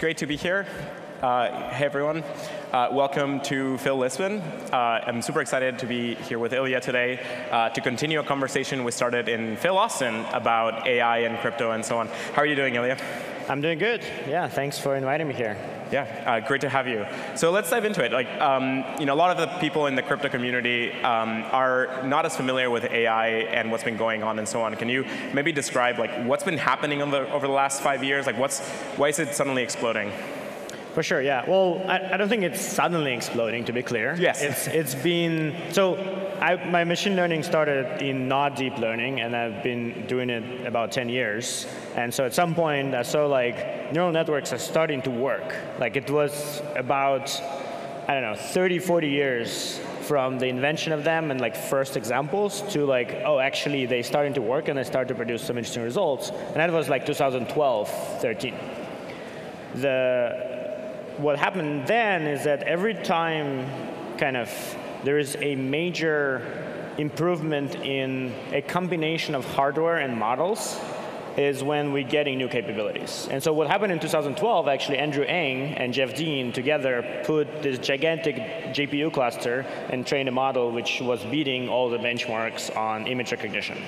great to be here. Uh, hey everyone, uh, welcome to Fil Lisbon. Uh, I'm super excited to be here with Illia today uh, to continue a conversation we started in Fil Austin about AI and crypto and so on. How are you doing, Illia? I'm doing good. Yeah, thanks for inviting me here. Yeah, uh, great to have you. So let's dive into it. Like, um, you know, a lot of the people in the crypto community um, are not as familiar with AI and what's been going on and so on. Can you maybe describe like what's been happening the, over the last five years? Like, what's why is it suddenly exploding? For sure, yeah. Well, I, I, don't think it's suddenly exploding, to be clear. Yes. It's, it's been, so I, my machine learning started in not deep learning, and I've been doing it about 10 years. And so at some point, I saw like neural networks are starting to work. Like it was about, I don't know, 30, 40 years from the invention of them and like first examples to like, oh, actually they starting to work and they start to produce some interesting results. And that was like 2012, 13. The, what happened then is that every time kind of there is a major improvement in a combination of hardware and models is when we're getting new capabilities. And so what happened in 2012, actually, Andrew Ng and Jeff Dean together put this gigantic GPU cluster and trained a model which was beating all the benchmarks on image recognition.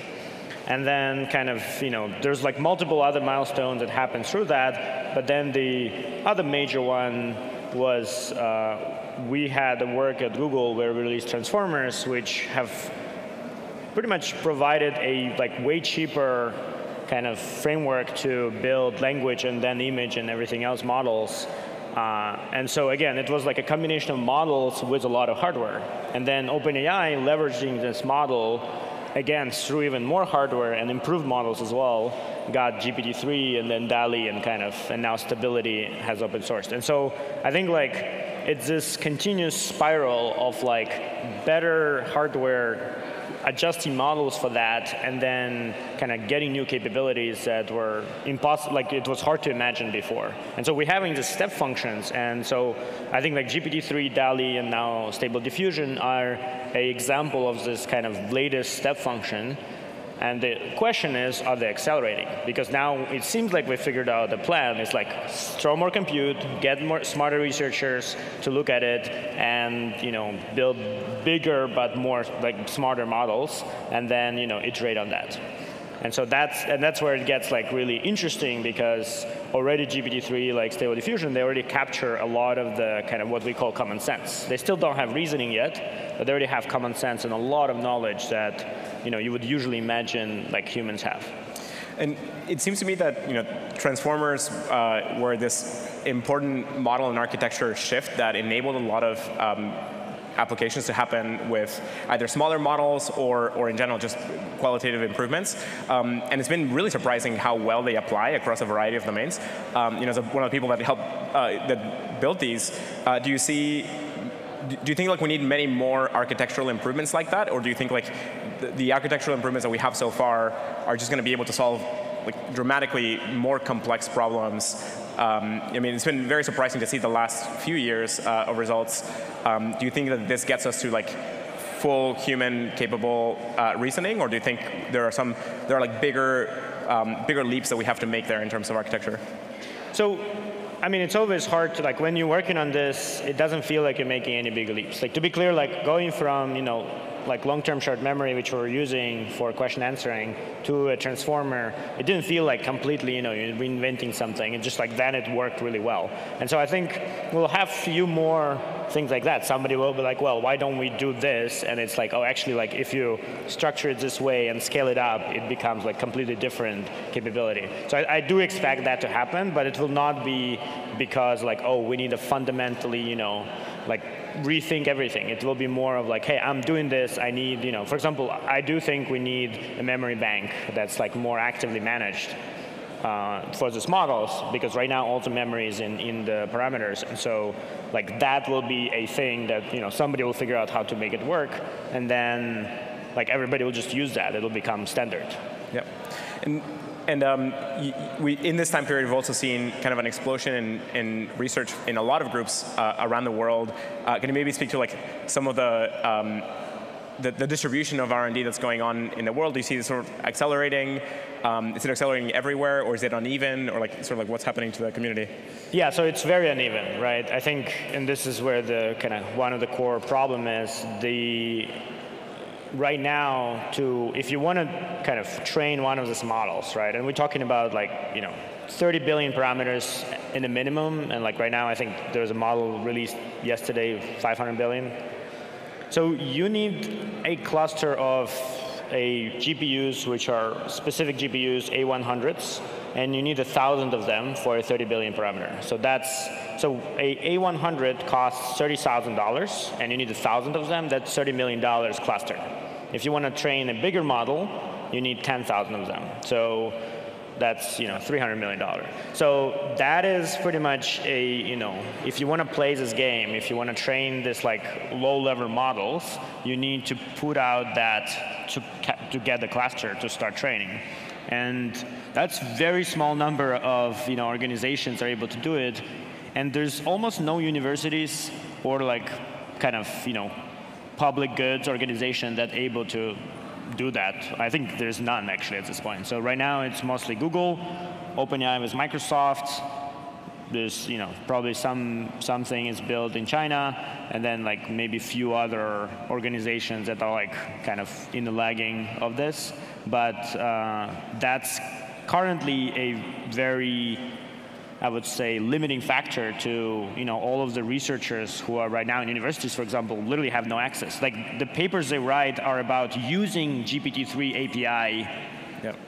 And then kind of, you know, there's like multiple other milestones that happen through that, but then the other major one was uh, we had a work at Google where we released transformers, which have pretty much provided a like way cheaper kind of framework to build language and then image and everything else models. Uh, and so again, it was like a combination of models with a lot of hardware. And then OpenAI leveraging this model again, through even more hardware and improved models as well, got GPT-3 and then DALL-E and kind of, and now Stability has open sourced. And so I think like, it's this continuous spiral of like better hardware adjusting models for that, and then kind of getting new capabilities that were impossible, like it was hard to imagine before. And so we're having the step functions, and so I think like GPT-3, DALL-E, and now Stable Diffusion are a example of this kind of latest step function and the question is, are they accelerating? Because now it seems like we figured out the plan. It's like throw more compute, get more smarter researchers to look at it, and you know build bigger but more like smarter models, and then you know iterate on that. And so that's and that's where it gets like really interesting because already GPT-3, like Stable Diffusion, they already capture a lot of the kind of what we call common sense. They still don't have reasoning yet, but they already have common sense and a lot of knowledge that you know you would usually imagine like humans have. And it seems to me that you know transformers uh, were this important model and architecture shift that enabled a lot of um, applications to happen with either smaller models or, or in general just qualitative improvements. Um, and it's been really surprising how well they apply across a variety of domains. Um, you know, as one of the people that helped uh, that built these, uh, do you see do you think like we need many more architectural improvements like that, or do you think like the, the architectural improvements that we have so far are just going to be able to solve like dramatically more complex problems um, I mean, it's been very surprising to see the last few years uh, of results. Um, do you think that this gets us to like full human capable uh, reasoning, or do you think there are some there are like bigger um, bigger leaps that we have to make there in terms of architecture? So. I mean, it's always hard to like when you're working on this. It doesn't feel like you're making any big leaps. Like to be clear, like going from you know like long-term short memory, which we are using for question answering, to a transformer, it didn't feel like completely, you know, reinventing something. It just like then it worked really well. And so I think we'll have few more things like that. Somebody will be like, well, why don't we do this? And it's like, oh, actually, like if you structure it this way and scale it up, it becomes like completely different capability. So I, I do expect that to happen, but it will not be because like, oh, we need a fundamentally, you know, like rethink everything. It will be more of like, hey, I'm doing this. I need, you know, for example, I do think we need a memory bank that's like more actively managed uh, for these models because right now all the memory is in, in the parameters. And so like that will be a thing that, you know, somebody will figure out how to make it work. And then like everybody will just use that. It'll become standard. Yep. And and um, we, in this time period, we've also seen kind of an explosion in, in research in a lot of groups uh, around the world. Uh, can you maybe speak to like some of the um, the, the, distribution of R&D that's going on in the world? Do you see this sort of accelerating? Um, is it accelerating everywhere, or is it uneven, or like sort of like what's happening to the community? Yeah, so it's very uneven, right? I think, and this is where the kind of one of the core problem is the right now to if you want to kind of train one of these models, right? And we're talking about like you know 30 billion parameters in the minimum, and like right now, I think there's a model released yesterday, 500 billion. So you need a cluster of a GPUs, which are specific GPUs, A100s, and you need a thousand of them for a 30 billion parameter. So that's so a A100 costs $30,000, and you need a thousand of them. That's 30 million dollars cluster. If you want to train a bigger model, you need 10,000 of them. So that's you know 300 million dollar. So that is pretty much a you know if you want to play this game, if you want to train this like low level models, you need to put out that to to get the cluster to start training, and that's very small number of you know organizations are able to do it, and there's almost no universities or like kind of you know public goods organization that able to do that. I think there's none actually at this point. So right now it's mostly Google, OpenAI is Microsoft. There's you know probably some something is built in China, and then like maybe few other organizations that are like kind of in the lagging of this. But uh, that's currently a very I would say, limiting factor to you know all of the researchers who are right now in universities, for example, literally have no access. Like the papers they write are about using GPT-3 API yep.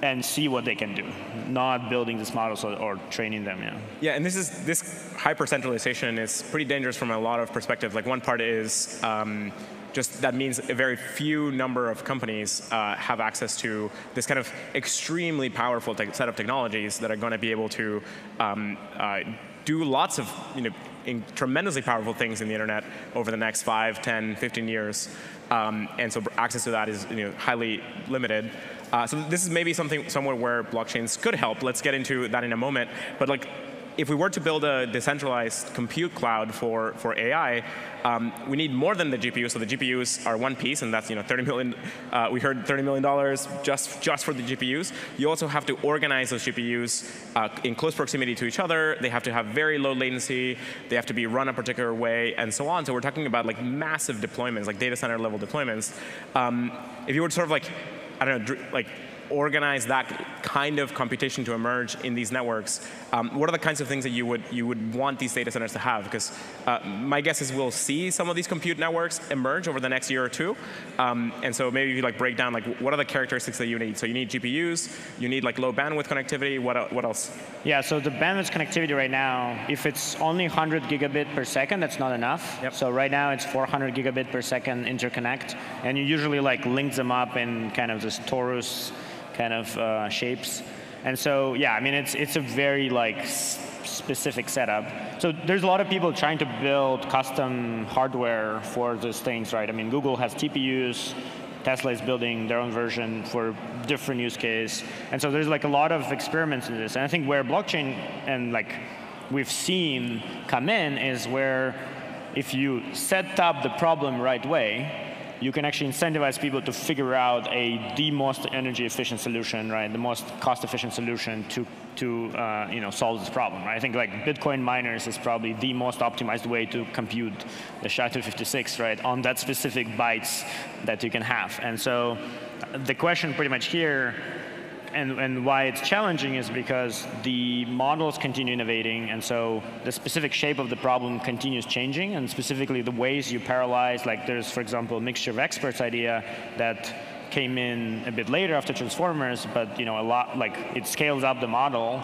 and see what they can do, not building these models or, or, training them. Yeah. Yeah, and this is this hyper centralization is pretty dangerous from a lot of perspectives. Like one part is. Um, just that means a very few number of companies uh, have access to this kind of extremely powerful set of technologies that are going to be able to um, uh, do lots of you know, tremendously powerful things in the internet over the next 5, 10, 15 years. Um, and so access to that is you know, highly limited. Uh, so this is maybe something somewhere where blockchains could help. Let's get into that in a moment. But like if we were to build a decentralized compute cloud for, for AI, um, we need more than the GPU. So the GPUs are one piece, and that's you know 30 million. Uh, we heard 30 million dollars just just for the GPUs. You also have to organize those GPUs uh, in close proximity to each other. They have to have very low latency. They have to be run a particular way, and so on. So we're talking about like massive deployments, like data center level deployments. Um, if you were to sort of like I don't know, like organize that kind of computation to emerge in these networks, um, what are the kinds of things that you would you would want these data centers to have? Because uh, my guess is we'll see some of these compute networks emerge over the next year or two. Um, and so maybe if you like break down like what are the characteristics that you need? So you need GPUs, you need like low bandwidth connectivity. What what else? Yeah. So the bandwidth connectivity right now, if it's only 100 gigabit per second, that's not enough. Yep. So right now it's 400 gigabit per second interconnect, and you usually like link them up in kind of this torus kind of uh, shapes. And so, yeah, I mean, it's, it's a very like specific setup. So there's a lot of people trying to build custom hardware for those things, right? I mean, Google has TPUs, Tesla is building their own version for different use case. And so there's like a lot of experiments in this. And I think where blockchain and like we've seen come in is where if you set up the problem right way, you can actually incentivize people to figure out a the most energy efficient solution, right? The most cost efficient solution to to uh, you know solve this problem. Right? I think like Bitcoin miners is probably the most optimized way to compute the SHA-256, right, on that specific bytes that you can have. And so the question pretty much here and, and why it's challenging is because the models continue innovating, and so the specific shape of the problem continues changing, and specifically the ways you parallelize, like there's, for example, a mixture of experts idea that came in a bit later after transformers, but you know, a lot, like it scales up the model,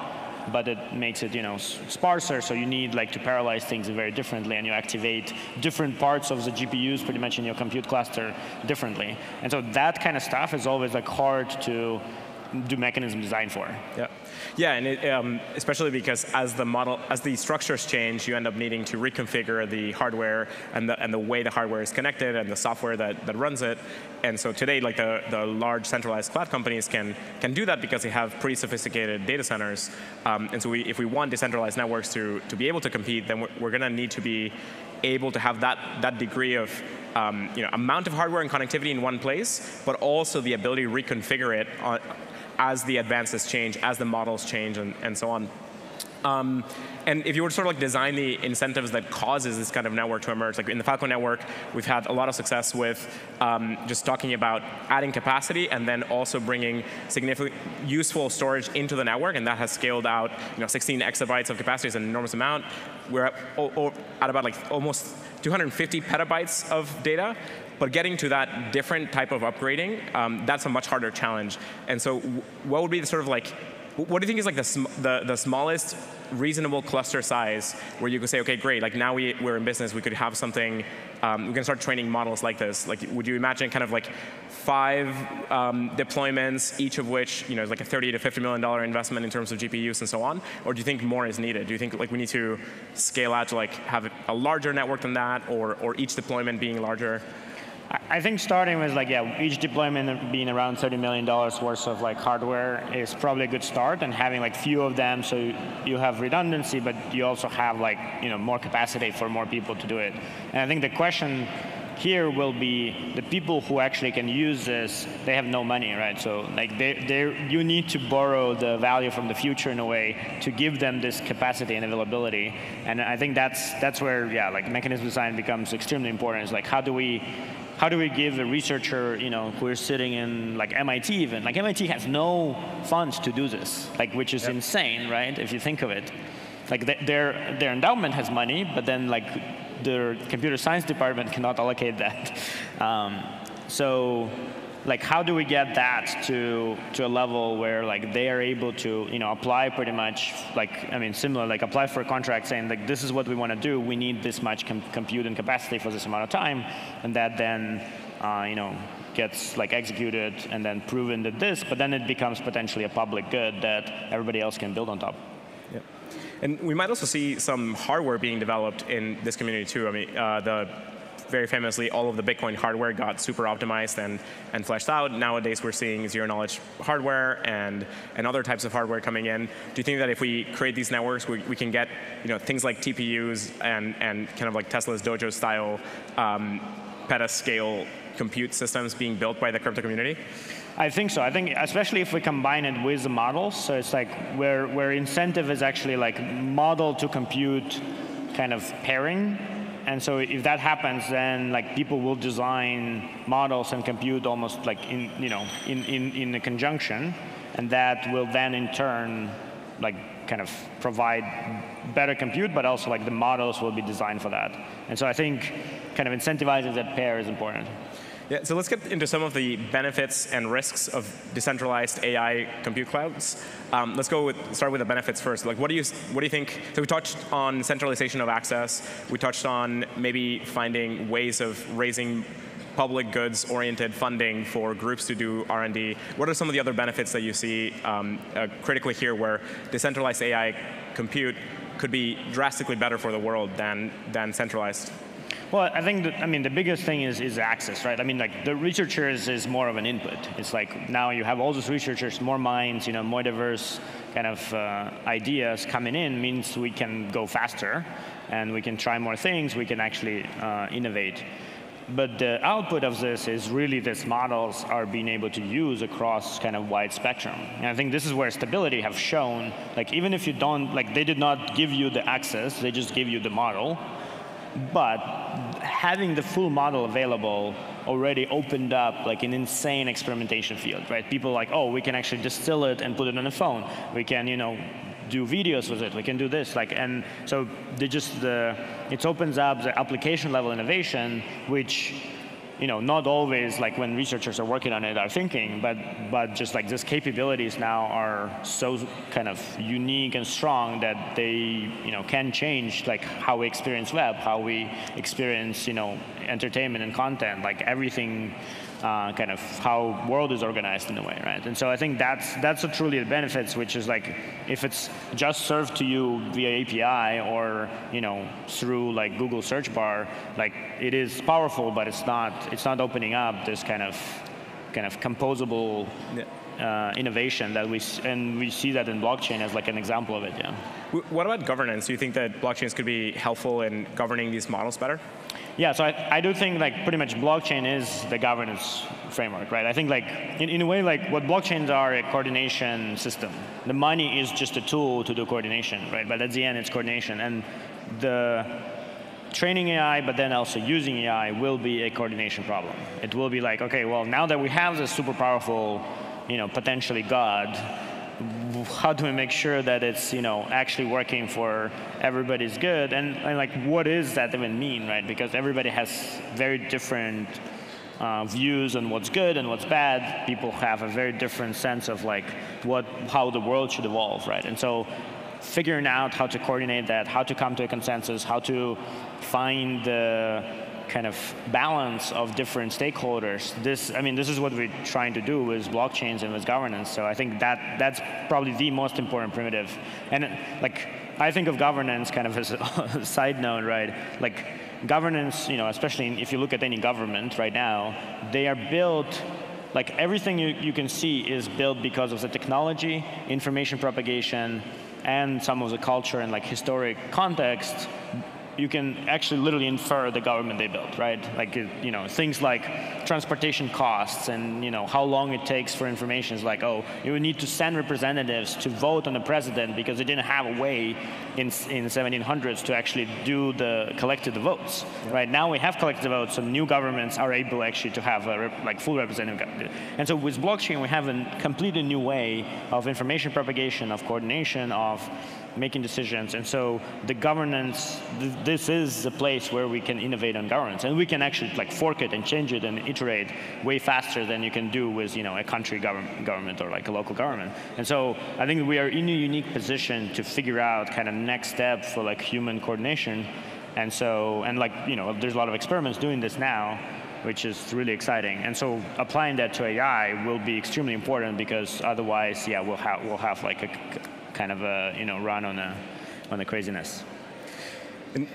but it makes it you know sparser. So you need like to parallelize things very differently, and you activate different parts of the GPUs pretty much in your compute cluster differently. And so that kind of stuff is always like hard to do mechanism design for. Yeah, yeah, and it, um, especially because as the model, as the structures change, you end up needing to reconfigure the hardware and the and the way the hardware is connected and the software that, that runs it. And so today, like the, the large centralized cloud companies can can do that because they have pretty sophisticated data centers. Um, and so we, if we want decentralized networks to to be able to compete, then we're, we're going to need to be able to have that, that degree of um, you know, amount of hardware and connectivity in one place, but also the ability to reconfigure it on, as the advances change, as the models change, and, and so on. Um, and if you were to sort of like design the incentives that causes this kind of network to emerge, like in the Filecoin network, we've had a lot of success with um, just talking about adding capacity and then also bringing significant useful storage into the network, and that has scaled out. You know, 16 exabytes of capacity is an enormous amount. We're at, at about like almost 250 petabytes of data, but getting to that different type of upgrading, um, that's a much harder challenge. And so what would be the sort of like what do you think is like the, the, the, smallest reasonable cluster size where you could say, okay, great, like now we, we're in business, we could have something, um, we can start training models like this. Like, would you imagine kind of like five um, deployments, each of which, you know, is like a 30 to 50 million dollar investment in terms of GPUs and so on? Or do you think more is needed? Do you think like we need to scale out to like have a larger network than that, or, or each deployment being larger? I think starting with like yeah, each deployment being around thirty million dollars worth of like hardware is probably a good start, and having like few of them, so you have redundancy, but you also have like you know more capacity for more people to do it. And I think the question here will be the people who actually can use this. They have no money, right? So like they, they, you need to borrow the value from the future in a way to give them this capacity and availability. And I think that's that's where yeah, like mechanism design becomes extremely important. It's like how do we how do we give a researcher, you know, who is sitting in like MIT even, like MIT has no funds to do this, like which is yep. insane, right? If you think of it, like their their endowment has money, but then like their computer science department cannot allocate that. Um, so like how do we get that to to a level where like they are able to you know apply pretty much like I mean similar like apply for a contract saying like this is what we want to do we need this much com compute and capacity for this amount of time and that then uh, you know gets like executed and then proven that this but then it becomes potentially a public good that everybody else can build on top. Yeah. And we might also see some hardware being developed in this community too. I mean, uh, the very famously, all of the Bitcoin hardware got super optimized and, and fleshed out. Nowadays, we're seeing zero knowledge hardware and, and other types of hardware coming in. Do you think that if we create these networks, we, we can get you know, things like TPUs and, and kind of like Tesla's Dojo style um, petascale compute systems being built by the crypto community? I think so. I think especially if we combine it with the models, so it's like where where incentive is actually like model to compute kind of pairing and so if that happens, then like people will design models and compute almost like in you know in in in a conjunction, and that will then in turn like kind of provide better compute, but also like the models will be designed for that. And so I think kind of incentivizing that pair is important. Yeah, so let's get into some of the benefits and risks of decentralized AI compute clouds. Um, let's go with, start with the benefits first. Like, what do you what do you think? So we touched on centralization of access. We touched on maybe finding ways of raising public goods oriented funding for groups to do R&D. What are some of the other benefits that you see um, uh, critically here where decentralized AI compute could be drastically better for the world than, than centralized? Well, I think, that, I mean, the biggest thing is, is access, right? I mean, like, the researchers is more of an input. It's like, now you have all those researchers, more minds, you know, more diverse kind of uh, ideas coming in means we can go faster, and we can try more things, we can actually uh, innovate. But the output of this is really these models are being able to use across kind of wide spectrum. And I think this is where stability have shown, like even if you don't, like they did not give you the access, they just give you the model, but having the full model available already opened up like an insane experimentation field, right? People like, oh, we can actually distill it and put it on a phone. We can, you know, do videos with it. We can do this, like, and so they just the it opens up the application level innovation, which you know, not always like when researchers are working on it are thinking, but but just like these capabilities now are so kind of unique and strong that they you know can change like how we experience web, how we experience you know entertainment and content, like everything uh, kind of how world is organized in a way, right? And so I think that's that's a truly the benefits, which is like if it's just served to you via API or you know through like Google search bar, like it is powerful, but it's not it's not opening up this kind of kind of composable yeah. uh, innovation that we and we see that in blockchain as like an example of it. Yeah. What about governance? Do you think that blockchains could be helpful in governing these models better? Yeah, so I, I do think like pretty much blockchain is the governance framework, right? I think like in, in a way like what blockchains are a coordination system. The money is just a tool to do coordination, right? But at the end it's coordination and the training AI, but then also using AI will be a coordination problem. It will be like, okay, well, now that we have this super powerful, you know, potentially God, how do we make sure that it's, you know, actually working for everybody's good? And, and like, what does that even mean, right? Because everybody has very different uh, views on what's good and what's bad. People have a very different sense of like what, how the world should evolve, right? And so figuring out how to coordinate that, how to come to a consensus, how to find the kind of balance of different stakeholders. This, I mean, this is what we're trying to do with blockchains and with governance. So I think that that's probably the most important primitive. And like, I think of governance kind of as a side note, right? Like, governance, you know, especially if you look at any government right now, they are built like everything you, you can see is built because of the technology, information propagation, and some of the culture and like historic context you can actually literally infer the government they built, right? Like, you know, things like transportation costs and, you know, how long it takes for information is like, oh, you would need to send representatives to vote on the president because they didn't have a way in, in 1700s to actually do the, collected the votes, right? Now we have collected the votes, so new governments are able actually to have a, like full representative. And so with blockchain, we have a completely new way of information propagation, of coordination, of making decisions. And so the governance, th this is the place where we can innovate on governance. And we can actually like fork it and change it and iterate way faster than you can do with you know, a country government, government or like a local government. And so I think we are in a unique position to figure out kind of next step for like human coordination. And so, and like, you know, there's a lot of experiments doing this now which is really exciting. And so applying that to AI will be extremely important because otherwise, yeah, we'll have, we'll have like a kind of a you know run on a on the craziness. And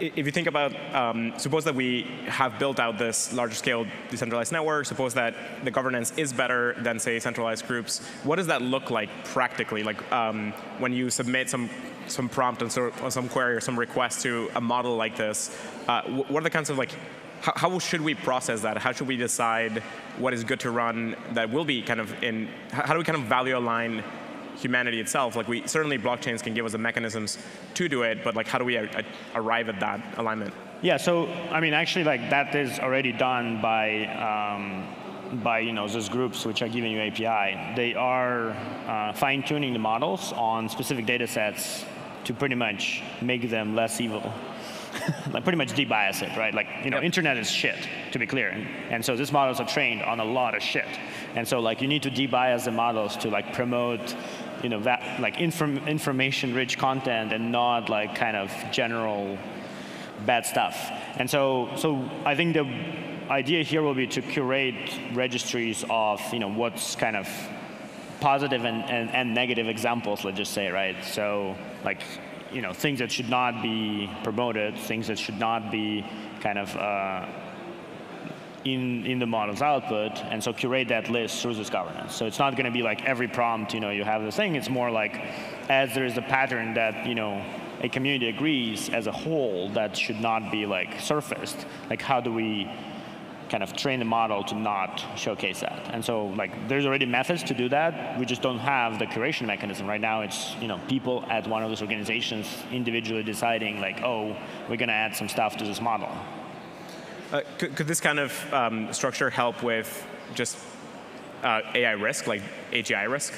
if you think about, um, suppose that we have built out this larger scale decentralized network, suppose that the governance is better than say centralized groups, what does that look like practically? Like um, when you submit some some prompt and or some query or some request to a model like this, uh, what are the kinds of like how, how, should we process that? How should we decide what is good to run that will be kind of in, how do we kind of value align humanity itself. Like we certainly blockchains can give us the mechanisms to do it, but like how do we arrive at that alignment? Yeah, so I mean, actually, like that is already done by um, by you know those groups which are giving you API. They are uh, fine tuning the models on specific data sets to pretty much make them less evil. like pretty much debias it, right? Like, you know, yep. internet is shit, to be clear. And, and so these models are trained on a lot of shit. And so like you need to debias the models to like promote you know, that, like inform, information-rich content and not like kind of general bad stuff. And so, so I think the idea here will be to curate registries of you know, what's kind of positive and, and, and negative examples, let's just say, right? So like, you know, things that should not be promoted, things that should not be kind of uh, in, in the model's output, and so curate that list through this governance. So it's not going to be like every prompt, you know, you have the thing. It's more like as there is a pattern that, you know, a community agrees as a whole that should not be like surfaced. Like how do we kind of train the model to not showcase that? And so like there's already methods to do that. We just don't have the curation mechanism. Right now it's, you know, people at one of those organizations individually deciding like, oh, we're going to add some stuff to this model. Uh, could, could, this kind of um, structure help with just uh, AI risk, like AGI risk?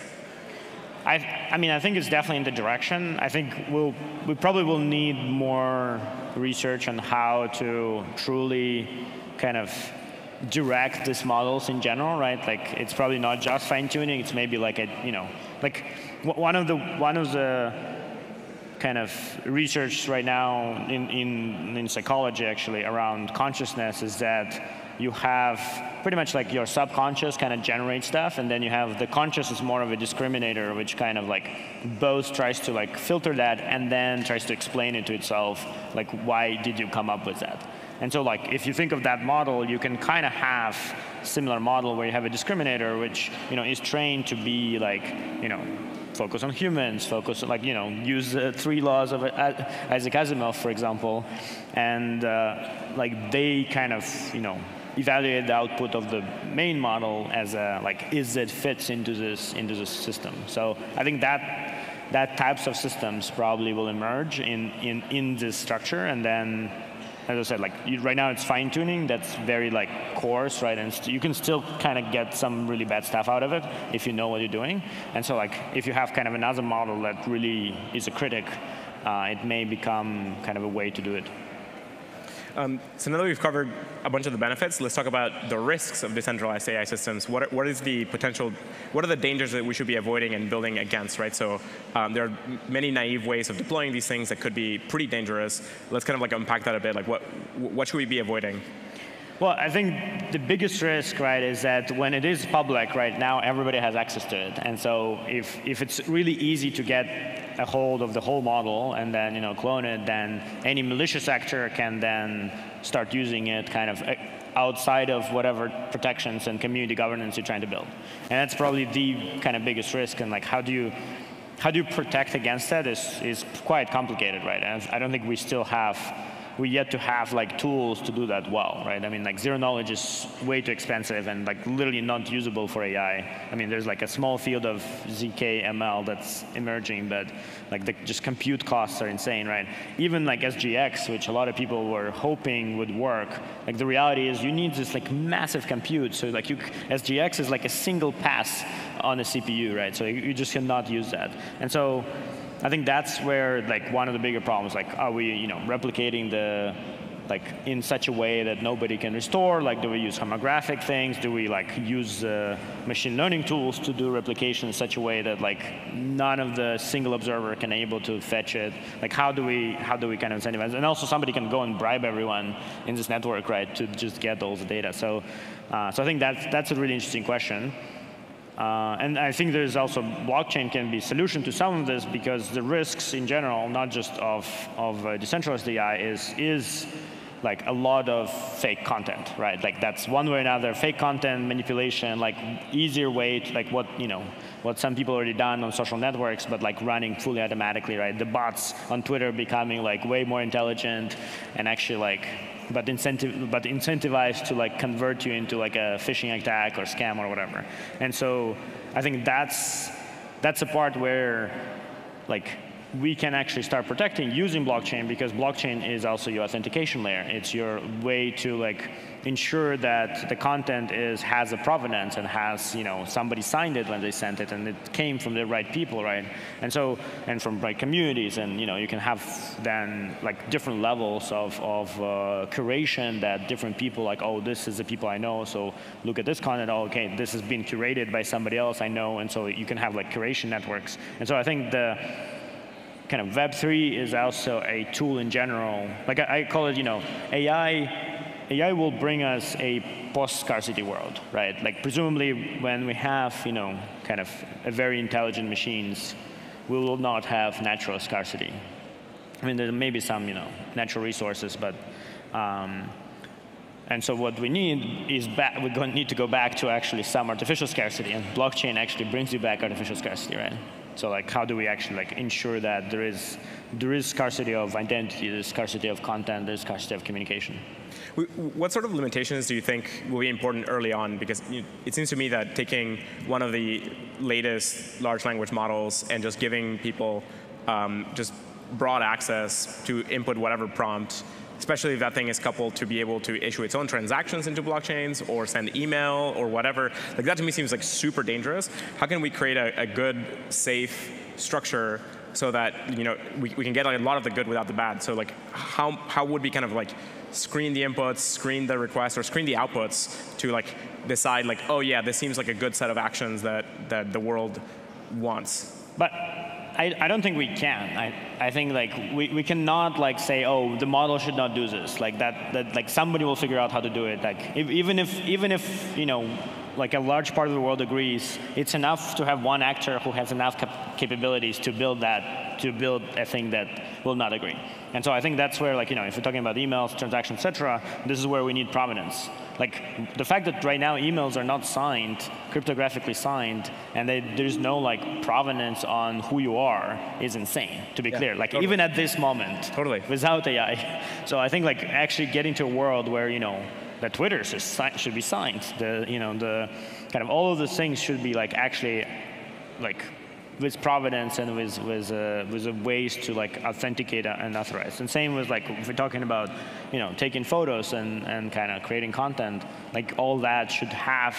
I, I mean, I think it's definitely in the direction. I think we'll, we probably will need more research on how to truly kind of direct these models in general, right? Like, it's probably not just fine tuning. It's maybe like a, you know, like one of the one of the kind of research right now in, in, in psychology actually around consciousness is that you have pretty much like your subconscious kind of generates stuff and then you have the conscious is more of a discriminator which kind of like both tries to like filter that and then tries to explain it to itself like why did you come up with that? And so like if you think of that model, you can kind of have similar model where you have a discriminator which you know is trained to be like you know focus on humans, focus on like you know use the three laws of Isaac Asimov, for example, and uh, like they kind of you know evaluate the output of the main model as a like is it fits into this into this system. So I think that that types of systems probably will emerge in in in this structure, and then as I said, like you, right now it's fine tuning. That's very like coarse, right? And you can still kind of get some really bad stuff out of it if you know what you're doing. And so like if you have kind of another model that really is a critic, uh, it may become kind of a way to do it. Um, so now that we've covered a bunch of the benefits, let's talk about the risks of decentralized AI systems. What, are, what is the potential, what are the dangers that we should be avoiding and building against, right? So um, there are many naive ways of deploying these things that could be pretty dangerous. Let's kind of like unpack that a bit. Like what, what should we be avoiding? Well, I think the biggest risk, right, is that when it is public, right, now everybody has access to it. And so if, if it's really easy to get a hold of the whole model and then, you know, clone it, then any malicious actor can then start using it kind of uh, outside of whatever protections and community governance you're trying to build. And that's probably the kind of biggest risk. And like, how do you, how do you protect against that is, is quite complicated, right? And I don't think we still have we yet to have like tools to do that well, right? I mean, like zero knowledge is way too expensive and like literally not usable for AI. I mean, there's like a small field of ZK ML that's emerging, but like the just compute costs are insane, right? Even like SGX, which a lot of people were hoping would work, like the reality is you need this like massive compute. So like you, SGX is like a single pass on a CPU, right? So you just cannot use that. And so I think that's where like one of the bigger problems, like are we you know replicating the like in such a way that nobody can restore? Like do we use homomorphic things? Do we like use uh, machine learning tools to do replication in such a way that like none of the single observer can able to fetch it? Like how do we how do we kind of incentivize? And also somebody can go and bribe everyone in this network, right, to just get all the data. So uh, so I think that's that's a really interesting question. Uh, and I think there's also blockchain can be solution to some of this because the risks in general, not just of, of uh, decentralized AI, is, is like a lot of fake content, right? Like that's one way or another, fake content manipulation, like easier way to like what, you know, what some people already done on social networks, but like running fully automatically, right? The bots on Twitter becoming like way more intelligent and actually like but but incentivized to like convert you into like a phishing attack or scam or whatever. And so I think that's that's a part where like we can actually start protecting using blockchain because blockchain is also your authentication layer. It's your way to like ensure that the content is has a provenance and has you know somebody signed it when they sent it and it came from the right people, right? And so and from right communities and you know you can have then like different levels of of uh, curation that different people like oh this is the people I know so look at this content oh okay this has been curated by somebody else I know and so you can have like curation networks and so I think the kind of Web3 is also a tool in general. Like I, I call it, you know, AI, AI will bring us a post-scarcity world, right? Like presumably when we have, you know, kind of very intelligent machines, we will not have natural scarcity. I mean, there may be some, you know, natural resources, but, um, and so what we need is we're going to need to go back to actually some artificial scarcity, and blockchain actually brings you back artificial scarcity, right? So like, how do we actually like ensure that there is there is scarcity of identity, there's scarcity of content, there's scarcity of communication? What sort of limitations do you think will be important early on? Because it seems to me that taking one of the latest large language models and just giving people um, just broad access to input whatever prompt especially if that thing is coupled to be able to issue its own transactions into blockchains or send email or whatever. Like that to me seems like super dangerous. How can we create a, a good, safe structure so that you know we, we can get like, a lot of the good without the bad? So like how, how would we kind of like screen the inputs, screen the requests, or screen the outputs to like decide like, oh yeah, this seems like a good set of actions that, that the world wants? But I, I don't think we can. I, I think like we, we cannot like say, oh, the model should not do this. Like that, that like somebody will figure out how to do it. Like if, even if even if you know like a large part of the world agrees, it's enough to have one actor who has enough cap capabilities to build that, to build a thing that will not agree. And so I think that's where, like, you know, if we're talking about emails, transactions, etc., this is where we need provenance. Like the fact that right now emails are not signed, cryptographically signed, and they, there's no like provenance on who you are is insane. To be yeah, clear, like totally. even at this moment, totally without AI. So I think like actually getting to a world where you know that Twitter should be signed. The you know the kind of all of those things should be like actually like with provenance and with with uh, with ways to like authenticate and authorize. And same with like if we're talking about you know taking photos and and kind of creating content, like all that should have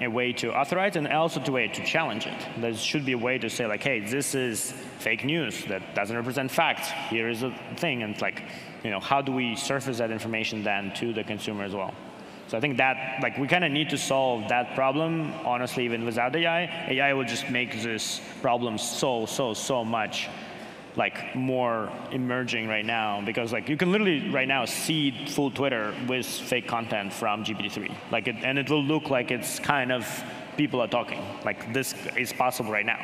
a way to authorize and also to way to challenge it. There should be a way to say like, hey, this is fake news that doesn't represent facts. Here is a thing, and like you know, how do we surface that information then to the consumer as well? So I think that, like, we kind of need to solve that problem, honestly, even without AI. AI will just make this problem so, so, so much, like, more emerging right now. Because, like, you can literally right now seed full Twitter with fake content from GPT-3. Like, it, and it will look like it's kind of people are talking. Like, this is possible right now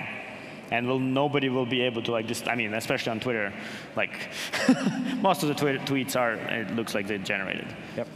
and will, nobody will be able to like just, I mean, especially on Twitter, like most of the Twitter tweets are, it looks like they're generated. Yep.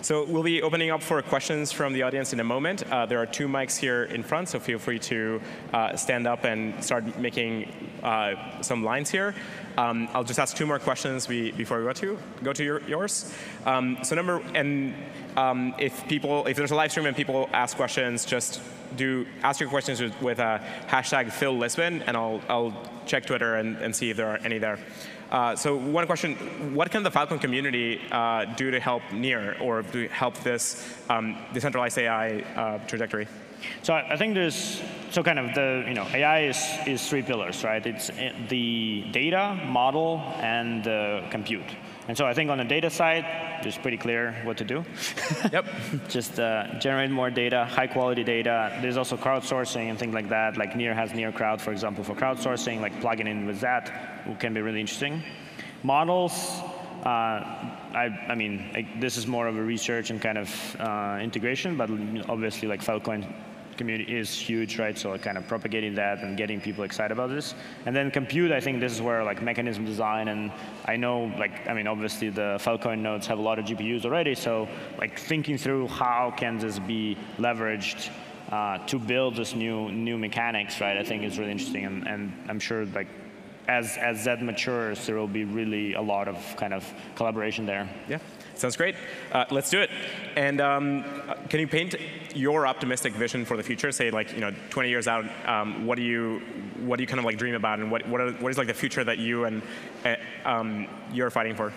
So we'll be opening up for questions from the audience in a moment. Uh, there are two mics here in front, so feel free to uh, stand up and start making uh, some lines here. Um, I'll just ask two more questions we, before we go to go to your, yours. Um, so number and um, if people if there's a live stream and people ask questions, just do ask your questions with, with uh, hashtag Fil Lisbon, and I'll, I'll check Twitter and, and see if there are any there. Uh, so one question, what can the Filecoin community uh, do to help Near or to help this um, decentralized AI uh, trajectory? So I think there's, so kind of the, you know, AI is, is three pillars, right? It's eh, the data, model, and the compute. And so I think on the data side, it's pretty clear what to do. yep. Just uh, generate more data, high quality data. There's also crowdsourcing and things like that. Like Near has Near Crowd, for example, for crowdsourcing, like plugging in with that can be really interesting. Models, uh, I, I, mean, I, this is more of a research and kind of uh, integration, but obviously like Filecoin community is huge, right? So kind of propagating that and getting people excited about this. And then compute, I think this is where like mechanism design and I know like, I mean, obviously the Filecoin nodes have a lot of GPUs already. So like thinking through how can this be leveraged uh, to build this new new mechanics, right? I think is really interesting, and, and I'm sure like as as that matures, there will be really a lot of kind of collaboration there. Yeah. Sounds great. Uh, let's do it. And um, can you paint your optimistic vision for the future? Say, like, you know, 20 years out, um, what do you what do you kind of like dream about, and what what, are, what is like the future that you and uh, um, you're fighting for?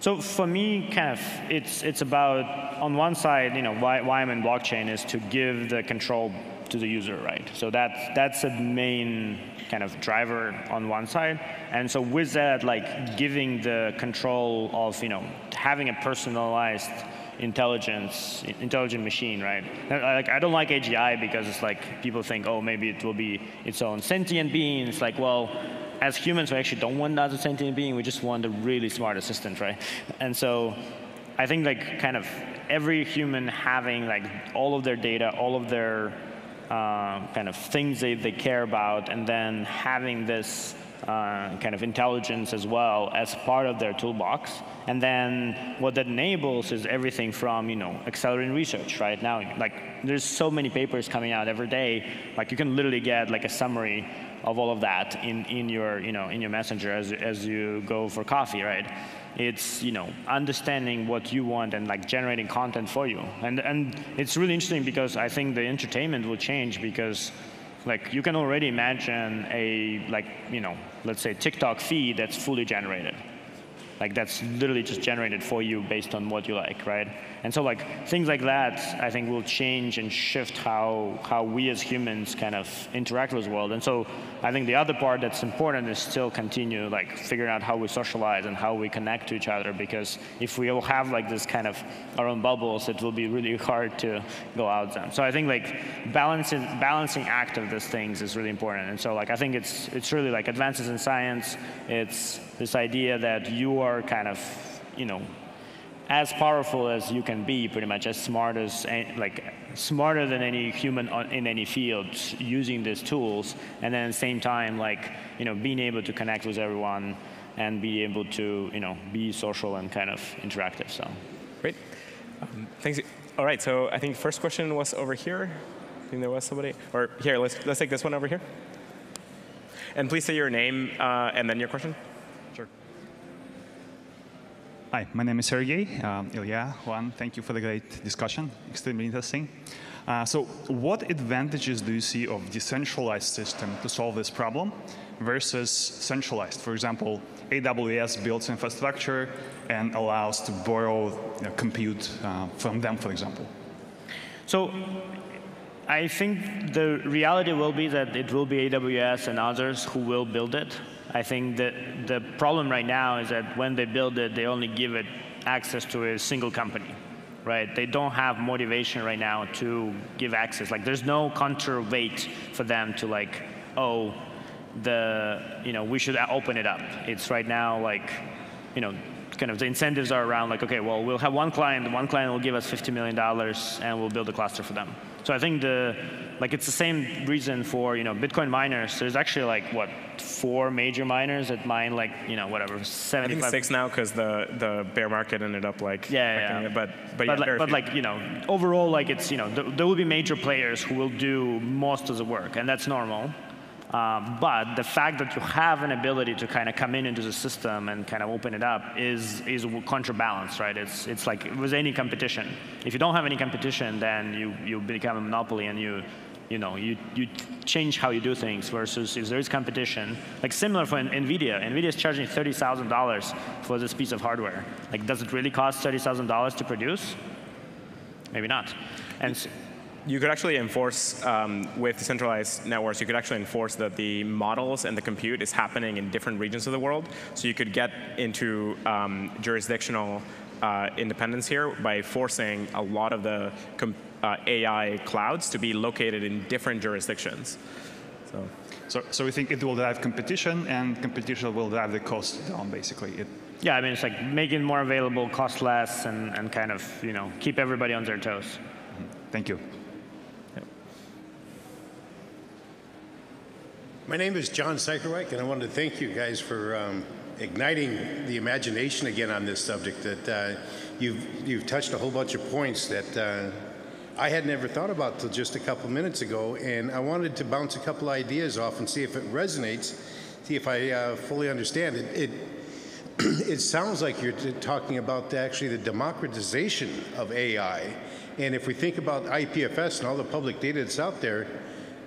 So for me, kind of, it's it's about on one side, you know, why why I'm in blockchain is to give the control to the user, right? So that's that's a main kind of driver on one side. And so with that, like giving the control of, you know, having a personalized intelligence, intelligent machine, right? Like I don't like AGI because it's like people think, oh, maybe it will be its own sentient being. It's like, well, as humans, we actually don't want that as a sentient being. We just want a really smart assistant, right? And so I think like kind of every human having like all of their data, all of their uh, kind of things they, they care about, and then having this uh, kind of intelligence as well as part of their toolbox. And then what that enables is everything from, you know, accelerating research right now. Like there's so many papers coming out every day. Like you can literally get like a summary of all of that in, in your, you know, in your messenger as, as you go for coffee, right? It's you know understanding what you want and like generating content for you. And and it's really interesting because I think the entertainment will change because like you can already imagine a like you know let's say TikTok feed that's fully generated. Like that's literally just generated for you based on what you like, right? And so like things like that, I think will change and shift how, how we as humans kind of interact with the world. And so I think the other part that's important is still continue like figuring out how we socialize and how we connect to each other because if we all have like this kind of our own bubbles, it will be really hard to go out them. So I think like balancing, balancing act of these things is really important. And so like I think it's, it's really like advances in science, it's this idea that you are kind of, you know, as powerful as you can be, pretty much as smart as like smarter than any human in any field using these tools, and then at the same time, like you know, being able to connect with everyone and be able to you know be social and kind of interactive. So great, um, thanks. All right, so I think first question was over here. I think there was somebody, or here. Let's let's take this one over here. And please say your name uh, and then your question. Hi, my name is Sergey. Um, Illia, Juan, thank you for the great discussion. Extremely interesting. Uh, so what advantages do you see of decentralized system to solve this problem versus centralized? For example, AWS builds infrastructure and allows to borrow you know, compute uh, from them, for example. So I think the reality will be that it will be AWS and others who will build it. I think that the problem right now is that when they build it, they only give it access to a single company, right? They don't have motivation right now to give access. Like, there's no counterweight for them to like, oh, the you know we should open it up. It's right now like, you know, kind of the incentives are around like, okay, well, we'll have one client, one client will give us $50 million and we'll build a cluster for them. So I think the, like it's the same reason for, you know, Bitcoin miners. There's actually like, what, four major miners that mine like, you know, whatever, 75. I think six now because the, the bear market ended up like, yeah, yeah. It, but, but, but, like, but like, you know, overall, like it's, you know, there, there will be major players who will do most of the work and that's normal. Um, but the fact that you have an ability to kind of come in into the system and kind of open it up is is counterbalance, right? It's it's like with any competition. If you don't have any competition, then you you become a monopoly and you you know you you change how you do things. Versus if there is competition, like similar for Nvidia. Nvidia is charging thirty thousand dollars for this piece of hardware. Like, does it really cost thirty thousand dollars to produce? Maybe not. And you could actually enforce, um, with decentralized networks, you could actually enforce that the models and the compute is happening in different regions of the world. So you could get into um, jurisdictional uh, independence here by forcing a lot of the uh, AI clouds to be located in different jurisdictions. So. So, so we think it will drive competition, and competition will drive the cost down, basically. It, yeah, I mean, it's like making more available, cost less, and, and kind of, you know, keep everybody on their toes. Thank you. My name is John Seikerwijk, and I wanted to thank you guys for um, igniting the imagination again on this subject. That uh, you've you've touched a whole bunch of points that uh, I had never thought about till just a couple minutes ago, and I wanted to bounce a couple ideas off and see if it resonates, see if I uh, fully understand it. It, it sounds like you're talking about the, actually the democratization of AI, and if we think about IPFS and all the public data that's out there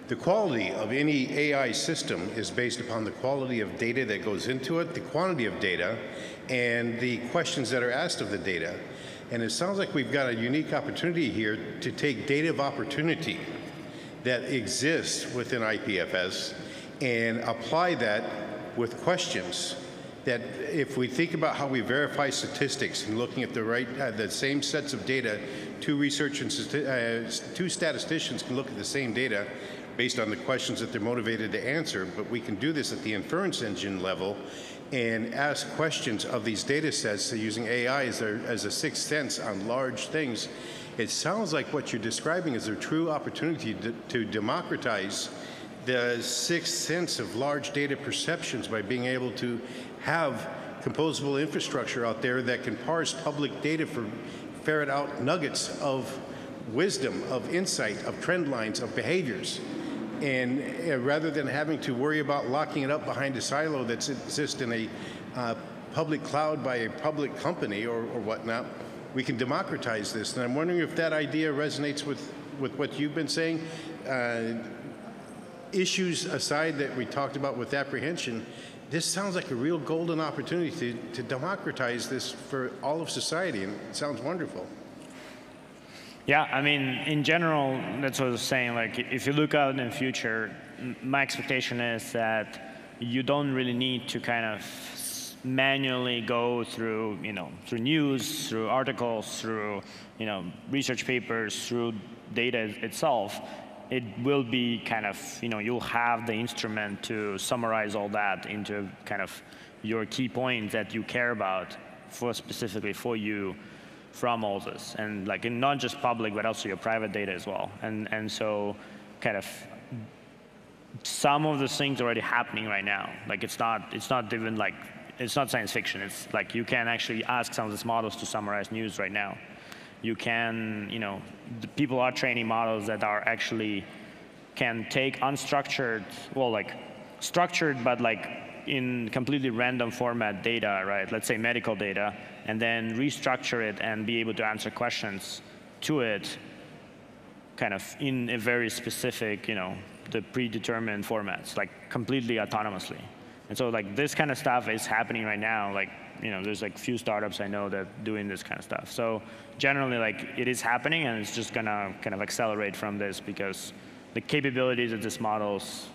the quality of any AI system is based upon the quality of data that goes into it, the quantity of data, and the questions that are asked of the data. And it sounds like we've got a unique opportunity here to take data of opportunity that exists within IPFS and apply that with questions that if we think about how we verify statistics and looking at the right, uh, the same sets of data, two research and uh, two statisticians can look at the same data based on the questions that they're motivated to answer, but we can do this at the inference engine level and ask questions of these data sets so using AI as, their, as a sixth sense on large things. It sounds like what you're describing is a true opportunity to, to democratize the sixth sense of large data perceptions by being able to have composable infrastructure out there that can parse public data for ferret out nuggets of wisdom, of insight, of trend lines, of behaviors. And uh, rather than having to worry about locking it up behind a silo that exists in a uh, public cloud by a public company or, or, whatnot, we can democratize this. And I'm wondering if that idea resonates with, with what you've been saying. Uh, issues aside that we talked about with apprehension, this sounds like a real golden opportunity to, to democratize this for all of society, and it sounds wonderful. Yeah, I mean, in general, that's what I was saying. Like, if you look out in the future, my expectation is that you don't really need to kind of manually go through, you know, through news, through articles, through, you know, research papers, through data itself. It will be kind of, you know, you'll have the instrument to summarize all that into kind of your key points that you care about for specifically for you from all this, and like in not just public, but also your private data as well. And, and so kind of some of those things already happening right now. Like it's not, it's not even like, it's not science fiction. It's like you can actually ask some of these models to summarize news right now. You can, you know, people are training models that are actually can take unstructured, well, like structured, but like in completely random format data, right? Let's say medical data, and then restructure it and be able to answer questions to it kind of in a very specific, you know, the predetermined formats, like completely autonomously. And so like this kind of stuff is happening right now. Like, you know, there's like few startups I know that doing this kind of stuff. So generally like it is happening and it's just gonna kind of accelerate from this because the capabilities of these models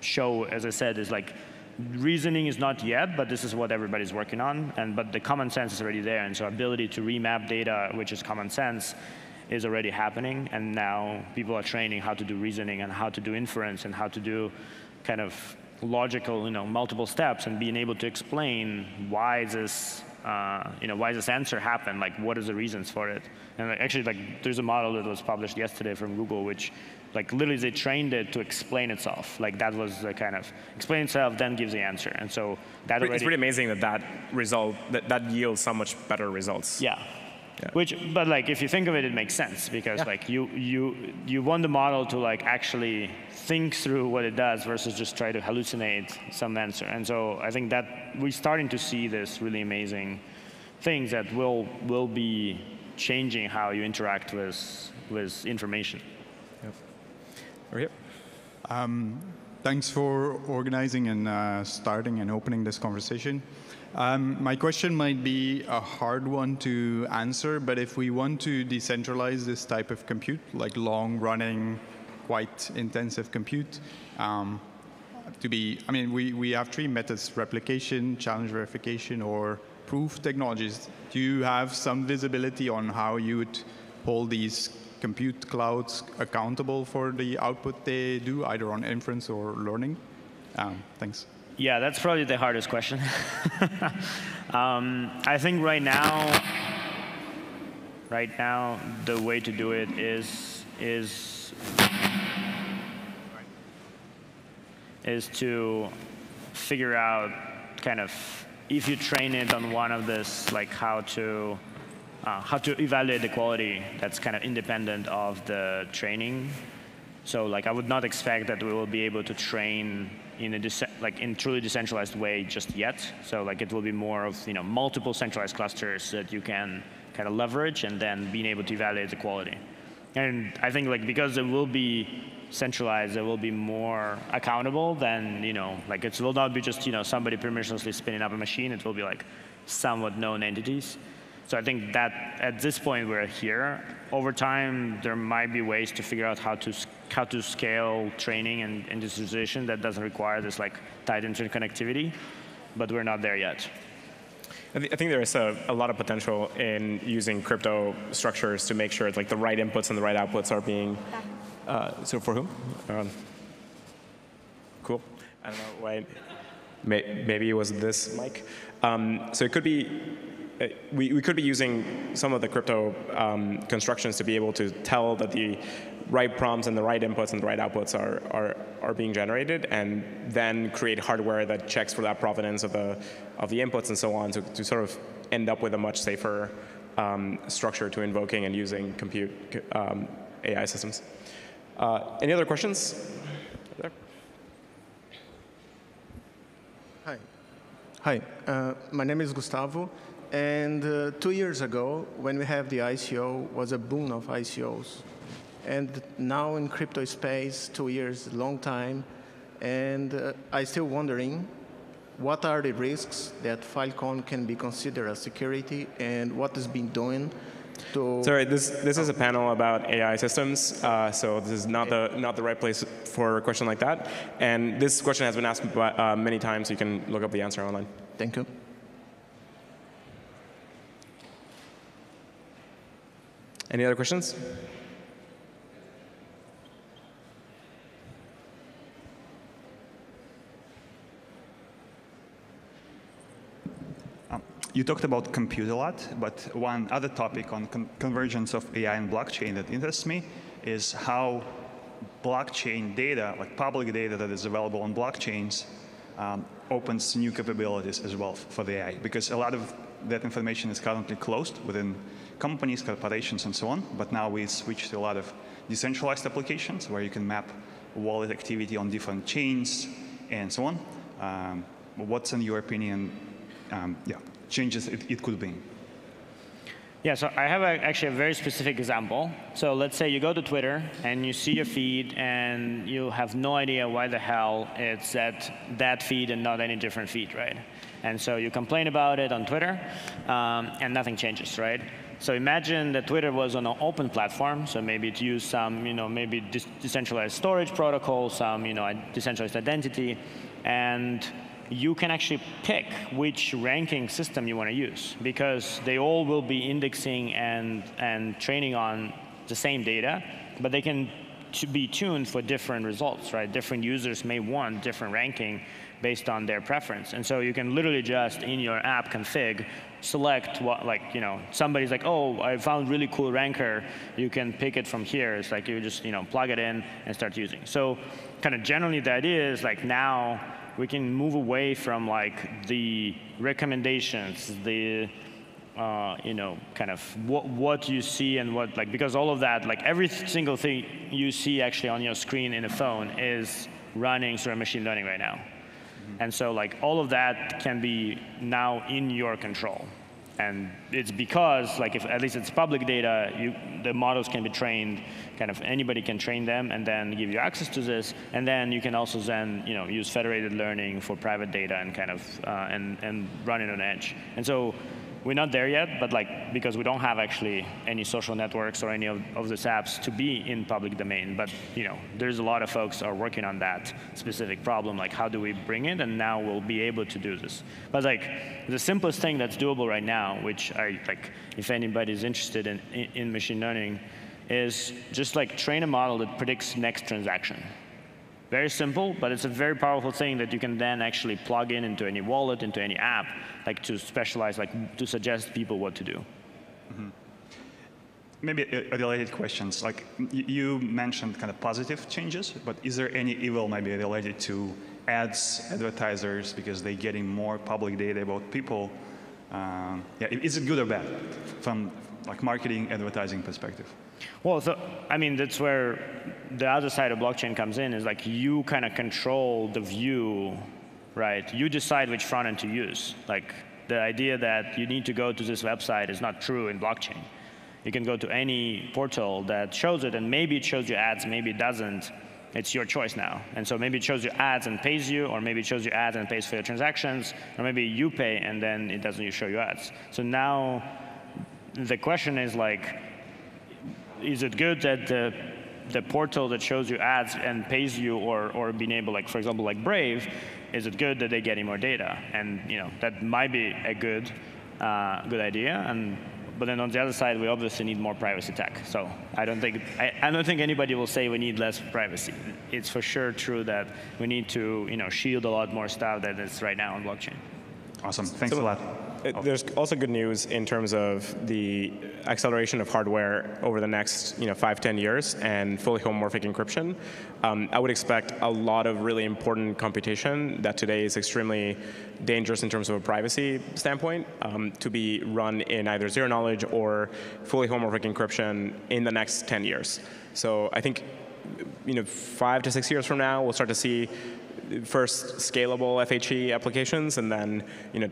show, as I said, is like reasoning is not yet, but this is what everybody's working on. And but the common sense is already there, and so ability to remap data, which is common sense, is already happening. And now people are training how to do reasoning and how to do inference and how to do kind of logical, you know, multiple steps and being able to explain why this, uh, you know, why this answer happened, like what is the reasons for it. And actually, like, there's a model that was published yesterday from Google, which like literally they trained it to explain itself. Like that was the kind of explain itself, then gives the answer. And so that It's pretty amazing that that result, that, that yields so much better results. Yeah. yeah. Which, but like if you think of it, it makes sense because yeah. like you you you want the model to like actually think through what it does versus just try to hallucinate some answer. And so I think that we're starting to see this really amazing things that will will be changing how you interact with with information. Over here. Um, thanks for organizing and uh, starting and opening this conversation. Um, my question might be a hard one to answer, but if we want to decentralize this type of compute, like long-running, quite intensive compute, um, to be, I mean, we, we have three methods, replication, challenge verification, or proof technologies. Do you have some visibility on how you would hold these compute clouds accountable for the output they do, either on inference or learning? Um, thanks. Yeah, that's probably the hardest question. um, I think right now, right now, the way to do it is is is to figure out kind of if you train it on one of this, like how to uh, how to evaluate the quality that's kind of independent of the training. So like I would not expect that we will be able to train in a like in truly decentralized way just yet. So like it will be more of you know multiple centralized clusters that you can kind of leverage and then being able to evaluate the quality. And I think like because it will be centralized, it will be more accountable than you know like it will not be just you know somebody permissionlessly spinning up a machine. It will be like somewhat known entities. So I think that at this point we're here. Over time, there might be ways to figure out how to how to scale training and, digitization that doesn't require this like tight interconnectivity, but we're not there yet. I, th I think there is a, a, lot of potential in using crypto structures to make sure like the right inputs and the right outputs are being. Uh, so for whom? Um, cool. I don't know why. May, maybe it was this mic. Um, so it could be uh, we, we could be using some of the crypto um, constructions to be able to tell that the right prompts and the right inputs and the right outputs are, are, are being generated and then create hardware that checks for that provenance of the, of the inputs and so on to, to sort of end up with a much safer um, structure to invoking and using compute um, AI systems. Uh, any other questions? Hi. Hi, uh, my name is Gustavo. And uh, two years ago, when we have the ICO, was a boom of ICOs. And now in crypto space, two years, long time. And uh, I still wondering, what are the risks that Filecoin can be considered a security and what has been doing to Sorry, this this is a panel about AI systems, uh, so this is not the not the right place for a question like that. And this question has been asked by, uh, many times. So you can look up the answer online. Thank you. Any other questions? Um, you talked about compute a lot, but one other topic on con convergence of AI and blockchain that interests me is how blockchain data, like public data that is available on blockchains, um, opens new capabilities as well for the AI. Because a lot of that information is currently closed within companies, corporations, and so on. But now we switch to a lot of decentralized applications where you can map wallet activity on different chains and so on. Um, what's in your opinion um, yeah, changes it, it could bring? Yeah, so I have a, actually a very specific example. So let's say you go to Twitter and you see your feed and you have no idea why the hell it's at that feed and not any different feed, right? And so you complain about it on Twitter um, and nothing changes, right? So imagine that Twitter was on an open platform, so maybe it used some, you know, maybe decentralized storage protocol, some, you know, decentralized identity, and you can actually pick which ranking system you want to use because they all will be indexing and, and training on the same data, but they can be tuned for different results, right? Different users may want different ranking based on their preference. And so you can literally just, in your app config, select what, like, you know, somebody's like, oh, I found really cool ranker. You can pick it from here. It's like you just, you know, plug it in and start using. So kind of generally the idea is like now we can move away from like the recommendations, the uh, you know, kind of what, what you see and what, like, because all of that, like every single thing you see actually on your screen in a phone is running through a machine learning right now. Mm -hmm. And so like all of that can be now in your control. And it's because, like, if at least it's public data, you, the models can be trained. Kind of anybody can train them, and then give you access to this. And then you can also then, you know, use federated learning for private data and kind of uh, and and run it on edge. And so we're not there yet, but like because we don't have actually any social networks or any of, of these apps to be in public domain. But you know, there's a lot of folks are working on that specific problem, like how do we bring it, and now we'll be able to do this. But like the simplest thing that's doable right now, which I like, if anybody's interested in, in, in machine learning, is just like train a model that predicts next transaction. Very simple, but it's a very powerful thing that you can then actually plug in into any wallet, into any app, like to specialize, like to suggest people what to do. Mm -hmm. Maybe a, related questions. Like you mentioned kind of positive changes, but is there any evil maybe related to ads, advertisers, because they're getting more public data about people? Um, yeah, is it good or bad from like marketing, advertising perspective? Well, so, I mean, that's where the other side of blockchain comes in, is like you kind of control the view, right? You decide which front end to use. Like the idea that you need to go to this website is not true in blockchain. You can go to any portal that shows it, and maybe it shows you ads, maybe it doesn't. It's your choice now. And so maybe it shows you ads and pays you, or maybe it shows you ads and pays for your transactions, or maybe you pay and then it doesn't show you ads. So now the question is like, is it good that the the portal that shows you ads and pays you or, or being able, like for example, like Brave, is it good that they get any more data? And you know that might be a good uh, good idea. And but then on the other side, we obviously need more privacy tech. So I don't think I, I don't think anybody will say we need less privacy. It's for sure true that we need to you know shield a lot more stuff that is right now on blockchain. Awesome. Thanks so, a lot. It, there's also good news in terms of the acceleration of hardware over the next you know, five, 10 years and fully homomorphic encryption. Um, I would expect a lot of really important computation that today is extremely dangerous in terms of a privacy standpoint um, to be run in either zero knowledge or fully homomorphic encryption in the next 10 years. So I think you know, five to six years from now, we'll start to see first scalable FHE applications, and then you know,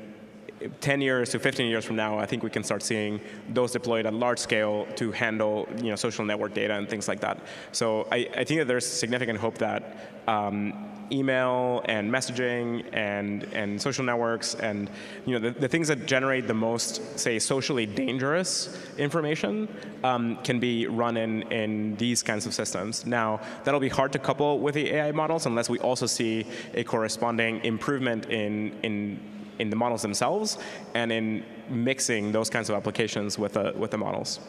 10 years to 15 years from now, I think we can start seeing those deployed at large scale to handle you know, social network data and things like that. So I, I think that there's significant hope that um, email and messaging and, and social networks and you know, the, the things that generate the most, say, socially dangerous information um, can be run in, in these kinds of systems. Now, that'll be hard to couple with the AI models unless we also see a corresponding improvement in, in in the models themselves and in mixing those kinds of applications with the, with the models.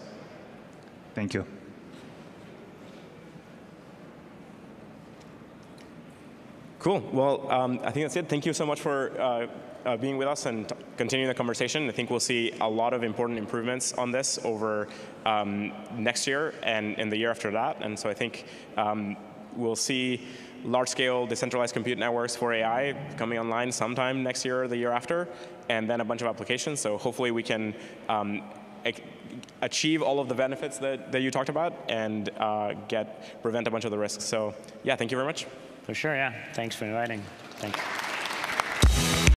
Thank you. Cool. Well, um, I think that's it. Thank you so much for uh, uh, being with us and continuing the conversation. I think we'll see a lot of important improvements on this over um, next year and, and the year after that. And so I think um, we'll see large-scale decentralized compute networks for AI coming online sometime next year or the year after, and then a bunch of applications. So hopefully we can um, achieve all of the benefits that, that you talked about and uh, get prevent a bunch of the risks. So yeah, thank you very much. For sure, yeah. Thanks for inviting. Thank you.